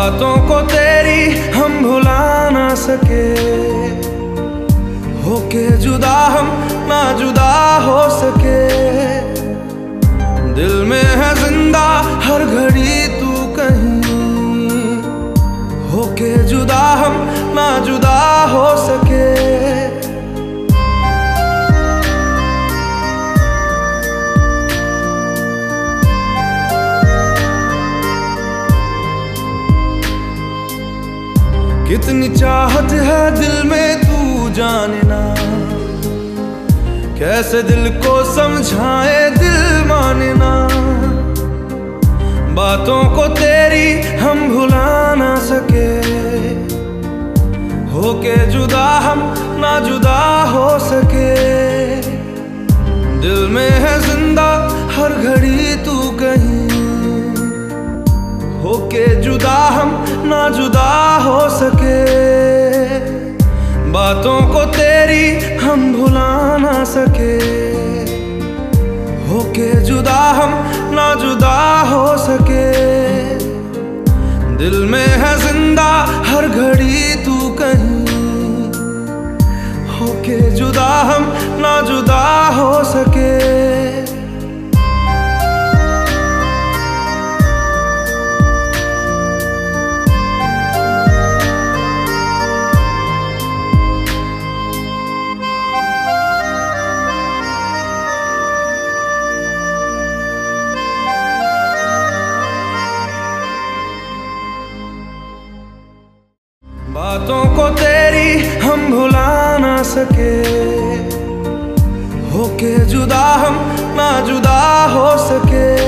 बातों को तेरी हम भुला ना सके। होके जुदा हम ना जुदा कितनी चाहत है दिल में तू जाने ना कैसे दिल को समझाए दिल माने ना बातों को तेरी हम भुला ना सके। होके जुदा हम ना जुदा हो सके। दिल में है ज़िंदा हर घड़ी तू कहीं। होके जुदा हम ना जुदा हो सके। बातों को तेरी हम भुला ना सके। होके जुदा हम ना जुदा हो सके। दिल में है ज़िंदा हर घड़ी तू कहीं। होके जुदा हम ना जुदा हो सके। बातों को तेरी हम भुला ना सके। होके जुदा हम ना जुदा हो सके।